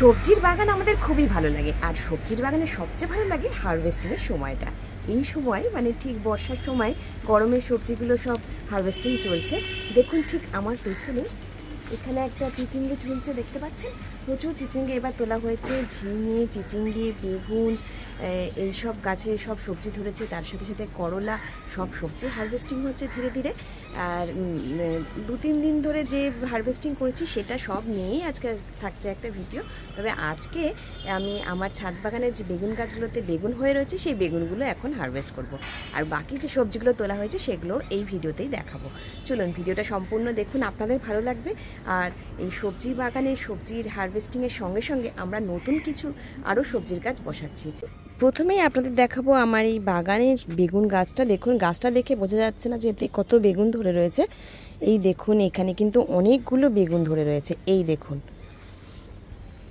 সবজির বাগান আমাদের খুবই ভালো লাগে। আর সবজির বাগানে সবচেয়ে ভালো লাগে হারভেস্টিংয়ের সময়টা। এই সময় মানে ঠিক বর্ষার সময়, গরমের সবজিগুলো সব হারভেস্টিং চলছে। দেখুন ঠিক আমার পেছনে এখানে একটা চিচিঙ্গে ঝুলছে, দেখতে পাচ্ছেন? প্রচুর চিচিঙ্গে এবার তোলা হয়েছে, ঝিঙে, চিচিঙ্গে, বেগুন এই সব গাছে সব সবজি ধরেছে, তার সাথে সাথে করলা, সব সবজি হারভেস্টিং হচ্ছে ধীরে ধীরে। আর দু তিন দিন ধরে যে হারভেস্টিং করেছি সেটা সব নিয়েই আজকে থাকছে একটা ভিডিও তবে আজকে আমি আমার ছাদ বাগানের যে বেগুন গাছগুলোতে বেগুন হয়ে রয়েছে, সেই বেগুনগুলো এখন হারভেস্ট করব। আর বাকি যে সবজিগুলো তোলা হয়েছে সেগুলো এই ভিডিওতেই দেখাবো। চলুন ভিডিওটা সম্পূর্ণ দেখুন, আপনাদের ভালো লাগবে। আর এই সবজি বাগানের সবজির হারভেস্টিংয়ের সঙ্গে সঙ্গে আমরা নতুন কিছু আরও সবজির গাছ বসাচ্ছি। প্রথমেই আপনাদের দেখাবো আমার এই বাগানের বেগুন গাছটা। দেখুন, গাছটা দেখে বোঝা যাচ্ছে না যে এতে কত বেগুন ধরে রয়েছে। এই দেখুন, এখানে কিন্তু অনেকগুলো বেগুন ধরে রয়েছে। এই দেখুন,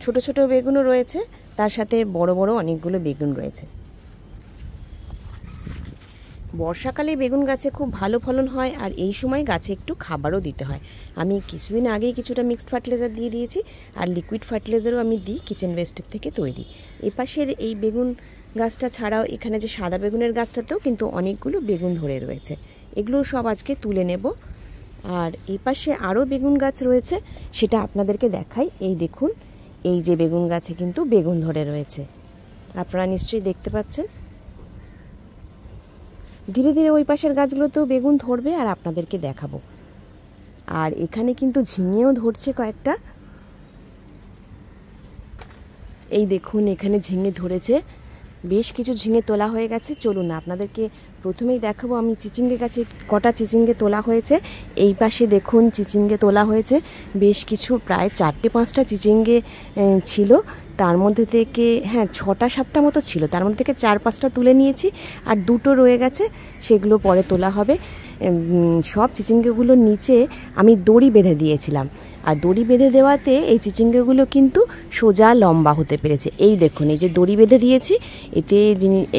ছোট ছোট বেগুনও রয়েছে, তার সাথে বড় বড় অনেকগুলো বেগুন রয়েছে। বর্ষাকালে বেগুন গাছে খুব ভালো ফলন হয় আর এই সময় গাছে একটু খাবারও দিতে হয়। আমি কিছুদিন আগেই কিছুটা মিক্সড ফার্টিলাইজার দিয়ে দিয়েছি আর লিকুইড ফার্টিলাইজারও আমি দিই কিচেন ওয়েস্টের থেকে তৈরি। এপাশের এই বেগুন গাছটা ছাড়াও এখানে যে সাদা বেগুনের গাছটাতেও কিন্তু অনেকগুলো বেগুন ধরে রয়েছে। এগুলো সব আজকে তুলে নেব। আর এই পাশে আরও বেগুন গাছ রয়েছে, সেটা আপনাদেরকে দেখাই। এই দেখুন, এই যে বেগুন গাছে কিন্তু বেগুন ধরে রয়েছে। আপনারা নিশ্চয়ই দেখতে পাচ্ছেন। ধীরে ধীরে ওই পাশের গাছগুলোতেও বেগুন ধরবে আর আপনাদেরকে দেখাবো। আর এখানে কিন্তু ঝিঙেও ধরছে কয়েকটা। এই দেখুন, এখানে ঝিঙে ধরেছে। বেশ কিছু ঝিঙে তোলা হয়ে গেছে। চলুন না, আপনাদেরকে প্রথমেই দেখাবো। আমি চিচিঙ্গে গাছে কটা চিচিঙ্গে তোলা হয়েছে। এই পাশে দেখুন, চিচিঙ্গে তোলা হয়েছে। বেশ কিছু, প্রায় চারটে পাঁচটা চিচিঙ্গে ছিল। তার মধ্যে থেকে হ্যাঁ ছটা সাতটা মতো ছিল। তার মধ্যে থেকে চার পাঁচটা তুলে নিয়েছি আর দুটো রয়ে গেছে, সেগুলো পরে তোলা হবে। সব চিচিঙ্গেগুলোর নিচে আমি দড়ি বেঁধে দিয়েছিলাম। আর দড়ি বেঁধে দেওয়াতে এই চিচিঙ্গেগুলো কিন্তু সোজা লম্বা হতে পেরেছে। এই দেখুন, এই যে দড়ি বেঁধে দিয়েছি, এতে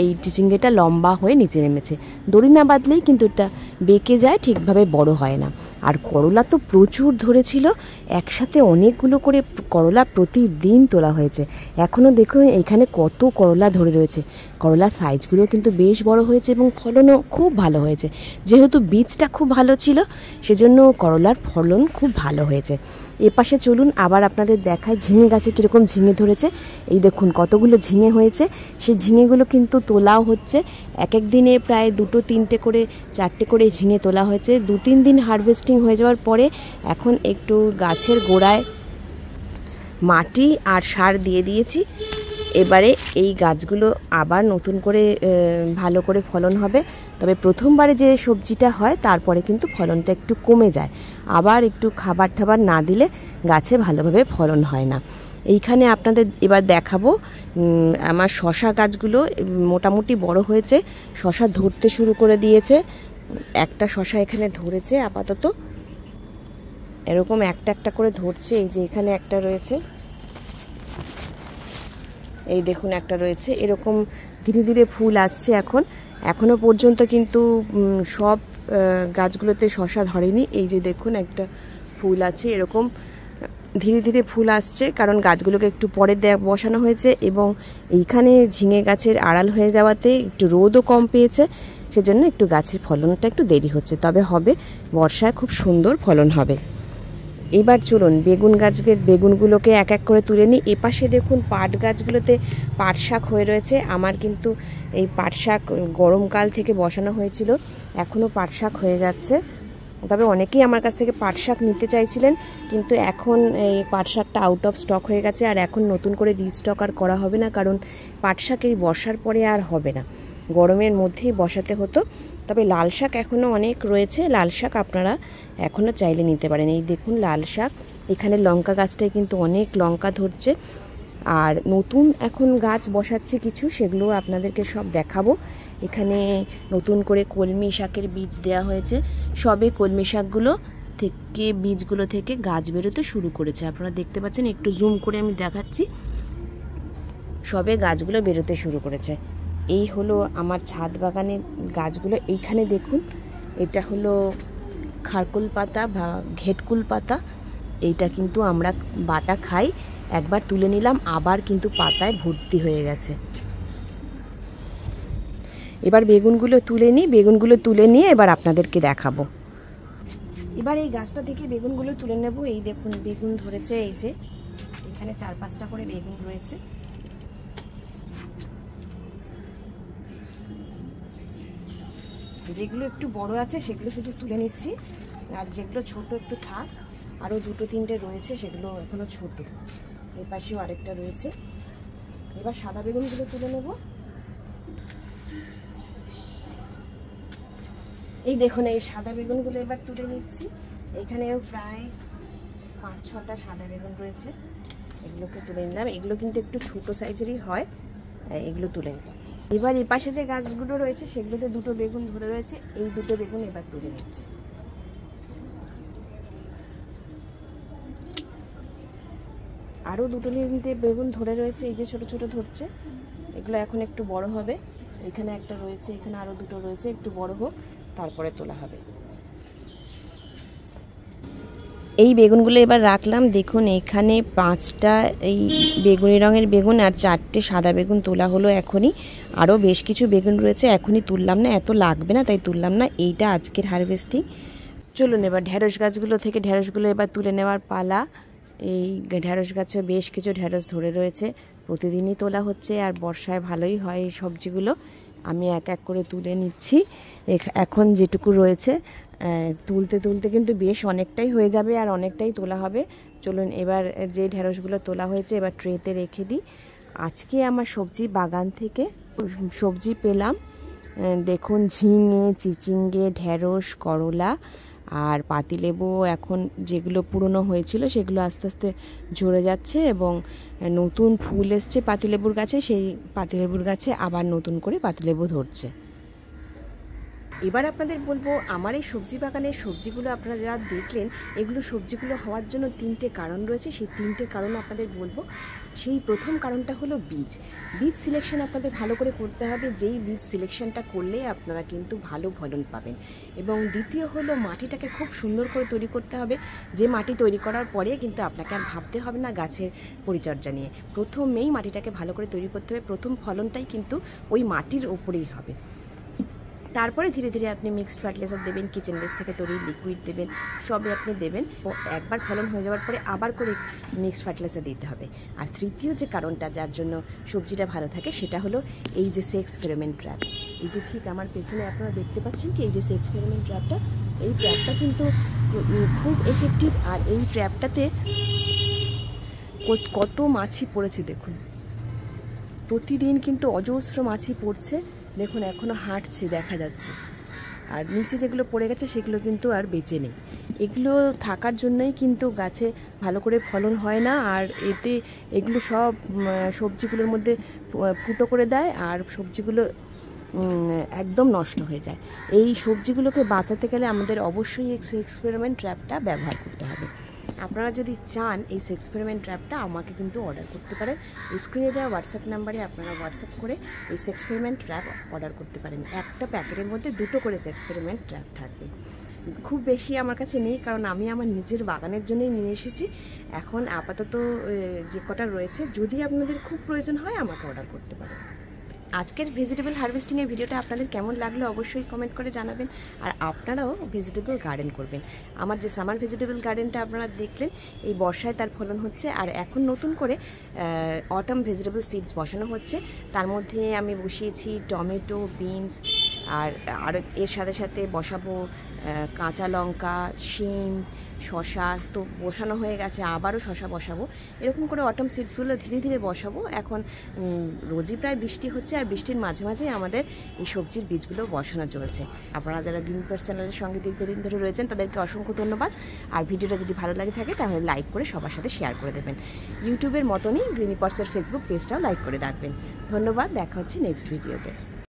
এই চিচিঙ্গেটা লম্বা হয়ে নিচে নেমেছে। দড়ি না বাঁধলেই কিন্তু এটা বেঁকে যায়, ঠিকভাবে বড় হয় না। আর করলা তো প্রচুর ধরেছিল, একসাথে অনেকগুলো করে করলা প্রতিদিন তোলা হয়েছে। এখনও দেখুন এখানে কত করলা ধরে রয়েছে। করলার সাইজগুলো কিন্তু বেশ বড় হয়েছে এবং ফলনও খুব ভালো হয়েছে। যেহেতু বীজটা খুব ভালো ছিল, সেজন্য করলার ফলন খুব ভালো হয়েছে। এপাশে চলুন আবার আপনাদের দেখায় ঝিঙে গাছে কীরকম ঝিঙে ধরেছে। এই দেখুন কতগুলো ঝিঙে হয়েছে। সেই ঝিঙেগুলো কিন্তু তোলাও হচ্ছে। এক এক দিনে প্রায় দুটো, তিনটে করে, চারটে করে ঝিঙে তোলা হয়েছে। দু, তিন দিন হারভেস্টিং হয়ে যাওয়ার পরে এখন একটু গাছের গোড়ায় মাটি আর সার দিয়ে দিয়েছি। এবারে এই গাছগুলো আবার নতুন করে ভালো করে ফলন হবে। তবে প্রথমবারে যে সবজিটা হয়, তারপরে কিন্তু ফলনটা একটু কমে যায়। আবার একটু খাবার টাবার না দিলে গাছে ভালোভাবে ফলন হয় না। এইখানে আপনাদের এবার দেখাবো আমার শশা গাছগুলো মোটামুটি বড় হয়েছে। শশা ধরতে শুরু করে দিয়েছে। একটা শশা এখানে ধরেছে আপাতত। এরকম একটা একটা করে ধরছে, এই যে এখানে একটা রয়েছে। এই দেখুন একটা রয়েছে, এরকম ধীরে ধীরে ফুল আসছে এখন। এখনও পর্যন্ত কিন্তু সব গাছগুলোতে শশা ধরেনি। এই যে দেখুন একটা ফুল আছে, এরকম, ধীরে ধীরে ফুল আসছে, কারণ গাছগুলোকে একটু পরে বসানো হয়েছে এবং এইখানে ঝিঙে গাছের আড়াল হয়ে যাওয়াতে একটু রোদও কম পেয়েছে। সেজন্য একটু গাছের ফলনটা একটু দেরি হচ্ছে, তবে হবে, বর্ষায় খুব সুন্দর ফলন হবে। এবার চলুন বেগুন গাছের বেগুনগুলোকে এক এক করে তুলে নিই। এপাশে দেখুন পাট গাছগুলোতে পাট শাক হয়ে রয়েছে। আমার কিন্তু এই পাট শাক গরমকাল থেকে বসানো হয়েছিল। এখনও পাট শাক হয়ে যাচ্ছে। তবে অনেকেই আমার কাছ থেকে পাট শাক নিতে চাইছিলেন, কিন্তু এখন এই পাট শাকটা আউট অফ স্টক হয়ে গেছে। আর এখন নতুন করে রিস্টক আর করা হবে না, কারণ পাট শাক এই বর্ষার পরে আর হবে না। গরমের মধ্যেই বসাতে হতো। তবে লাল শাক এখনও অনেক রয়েছে। লাল শাক আপনারা এখনও চাইলে নিতে পারেন। এই দেখুন লাল শাক। এখানে লঙ্কা গাছটায় কিন্তু অনেক লঙ্কা ধরছে। আর নতুন এখন গাছ বসাচ্ছে কিছু, সেগুলো আপনাদেরকে সব দেখাবো। এখানে নতুন করে কলমি শাকের বীজ দেওয়া হয়েছে। সবে কলমি শাকগুলো থেকে, বীজগুলো থেকে গাছ বেরোতে শুরু করেছে। আপনারা দেখতে পাচ্ছেন, একটু জুম করে আমি দেখাচ্ছি। সবে গাছগুলো বেরোতে শুরু করেছে। এই হলো আমার ছাদ বাগানের গাছগুলো। এইখানে দেখুন, এটা হলো খারকুল পাতা বা ঘেটকুল পাতা। এইটা কিন্তু আমরা বাটা খাই। একবার তুলে নিলাম, আবার কিন্তু পাতায় ভর্তি হয়ে গেছে। এবার বেগুনগুলো তুলে নিই, বেগুনগুলো তুলে নিয়ে এবার আপনাদেরকে দেখাবো। এবার এই গাছটা থেকে বেগুনগুলো তুলে নেব। এই দেখুন, বেগুন ধরেছে, এই যে। এখানে চার পাঁচটা করে বেগুন রয়েছে। যেগুলো একটু বড় আছে, সেগুলো শুধু তুলে নিচ্ছি। আর যেগুলো ছোট একটু থাক। আরও দুটো তিনটে রয়েছে, সেগুলো এখনও ছোট। এর পাশেও আরেকটা রয়েছে। এবার সাদা বেগুনগুলো তুলে নেব। এই দেখুন, এই সাদা বেগুনগুলো এবার তুলে নিচ্ছি। এখানেও প্রায় পাঁচ, ছটা সাদা বেগুন রয়েছে। এগুলোকে তুলে নিলাম। এগুলো কিন্তু একটু ছোট সাইজেরই হয়। এগুলো তুলে নিলাম। এবার এই পাশে যে গাছগুলো রয়েছে, সেগুলোতে দুটো বেগুন ধরে রয়েছে। এই দুটো বেগুন এবার তুলে নিচ্ছি। আরও দুটো নিতে বেগুন ধরে রয়েছে, এই যে ছোট ছোট ধরছে। এগুলো এখন একটু বড় হবে। এখানে একটা রয়েছে, এখানে আরও দুটো রয়েছে, একটু বড় হোক, তারপরে তোলা হবে। এই বেগুনগুলো এবার রাখলাম। দেখুন, এখানে পাঁচটা এই বেগুনি রঙের বেগুন আর চারটে সাদা বেগুন তোলা হলো এখনই। আরও বেশ কিছু বেগুন রয়েছে, এখনই তুললাম না, এত লাগবে না, তাই তুললাম না। এইটা আজকের হারভেস্টিং চলুন এবার ঢ্যাঁড়স গাছগুলো থেকে ঢ্যাঁড়সগুলো এবার তুলে নেওয়ার পালা। এই ঢ্যাঁড়স গাছে বেশ কিছু ঢ্যাঁড়স ধরে রয়েছে। প্রতিদিনই তোলা হচ্ছে আর বর্ষায় ভালোই হয় এই সবজিগুলো। আমি এক এক করে তুলে নিচ্ছি। এখন যেটুকু রয়েছে তুলতে তুলতে কিন্তু বেশ অনেকটাই হয়ে যাবে আর অনেকটাই তোলা হবে। চলুন এবার যে ঢেঁড়সগুলো তোলা হয়েছে এবার ট্রেতে রেখে দিই। আজকে আমার সবজি বাগান থেকে সবজি পেলাম। দেখুন ঝিঙে, চিচিঙ্গে ঢেঁড়স করলা আর পাতিলেবু এখন যেগুলো পুরনো হয়েছিল সেগুলো আস্তে আস্তে ঝরে যাচ্ছে এবং নতুন ফুল এসছে পাতিলেবুর গাছে, সেই পাতিলেবুর গাছে আবার নতুন করে পাতিলেবু ধরছে। এবার আপনাদের বলব, আমার এই সবজি বাগানের সবজিগুলো আপনারা যা দেখলেন, এগুলো সবজিগুলো হওয়ার জন্য তিনটে কারণ রয়েছে। সেই তিনটে কারণ আপনাদের বলব। সেই প্রথম কারণটা হলো বীজ। বীজ সিলেকশন আপনাদের ভালো করে করতে হবে। যেই বীজ সিলেকশনটা করলে আপনারা কিন্তু ভালো ফলন পাবেন। এবং দ্বিতীয় হলো মাটিটাকে খুব সুন্দর করে তৈরি করতে হবে। যে মাটি তৈরি করার পরে কিন্তু আপনাকে আর ভাবতে হবে না গাছের পরিচর্যা নিয়ে। প্রথমেই মাটিটাকে ভালো করে তৈরি করতে হবে। প্রথম ফলনটাই কিন্তু ওই মাটির ওপরেই হবে। তারপরে ধীরে ধীরে আপনি মিক্সড ফার্টিলাইজার দেবেন কিচেন বেস থেকে তৈরি লিকুইড দেবেন, সবই আপনি দেবেন। ও একবার ফলন হয়ে যাওয়ার পরে আবার করে মিক্সড ফার্টিলাইজার দিতে হবে। আর তৃতীয় যে কারণটা যার জন্য সবজিটা ভালো থাকে, সেটা হলো এই যে সেক্স ফেরোমেন ট্র্যাপ এই যে ঠিক আমার পেছনে আপনারা দেখতে পাচ্ছেন কি, এই যে সেক্স ফেরোমেন ট্র্যাপটা এই ট্র্যাপটা কিন্তু খুব এফেক্টিভ আর এই ট্র্যাপটাতে কত মাছি পড়েছে দেখুন। প্রতিদিন কিন্তু অজস্র মাছি পড়ছে। দেখুন এখনও হাঁটছে, দেখা যাচ্ছে। আর নিচে যেগুলো পড়ে গেছে, সেগুলো কিন্তু আর বেঁচে নেই। এগুলো থাকার জন্যই কিন্তু গাছে ভালো করে ফলন হয় না, আর এতে এগুলো সব সবজিগুলোর মধ্যে ফুটো করে দেয়, আর সবজিগুলো একদম নষ্ট হয়ে যায়। এই সবজিগুলোকে বাঁচাতে গেলে আমাদের অবশ্যই এক্স, এক্সপেরিমেন্ট ট্র্যাপটা ব্যবহার করতে হবে। আপনারা যদি চান এই সেক্সপেরিমেন্ট ট্র্যাপটা আমাকে কিন্তু অর্ডার করতে পারেন। স্ক্রিনে দেওয়া হোয়াটসঅ্যাপ নাম্বারে আপনারা হোয়াটসঅ্যাপ করে এই সেক্সপেরিমেন্ট ট্র্যাপ অর্ডার করতে পারেন। একটা প্যাকেটের মধ্যে দুটো করে সেক্সপেরিমেন্ট ট্র্যাপ থাকবে। খুব বেশি আমার কাছে নেই, কারণ আমি আমার নিজের বাগানের জন্যই নিয়ে এসেছি। এখন আপাতত যে কটা রয়েছে, যদি আপনাদের খুব প্রয়োজন হয়, আমাকে অর্ডার করতে পারেন। আজকের ভেজিটেবল হারভেস্টিংয়ের ভিডিওটা আপনাদের কেমন লাগল অবশ্যই কমেন্ট করে জানাবেন। আর আপনারাও ভেজিটেবল গার্ডেন করবেন। আমার যে সামার ভেজিটেবল গার্ডেনটা আপনারা দেখলেন, এই বর্ষায় তার ফলন হচ্ছে আর এখন নতুন করে অটম ভেজিটেবল সিডস বসানো হচ্ছে। তার মধ্যে আমি বসিয়েছি টমেটো বিনস আর আর এর সাথে সাথে বসাবো কাঁচা লঙ্কা, শিম শশা তো বসানো হয়ে গেছে, আবারও শশা বসাবো। এরকম করে অটম সিডসগুলো ধীরে ধীরে বসাবো। এখন রোজই প্রায় বৃষ্টি হচ্ছে আর বৃষ্টির মাঝে মাঝে আমাদের এই সবজির বীজগুলো বসানো চলছে। আপনারা যারা গ্রিন পার্স চ্যানেলের সঙ্গে দীর্ঘদিন ধরে রয়েছেন, তাদেরকে অসংখ্য ধন্যবাদ। আর ভিডিওটা যদি ভালো লাগে থাকে, তাহলে লাইক করে সবার সাথে শেয়ার করে দেবেন। ইউটিউবের মতনই গ্রিনি পার্সের ফেসবুক পেজটাও লাইক করে রাখবেন। ধন্যবাদ, দেখা হচ্ছে নেক্সট ভিডিওতে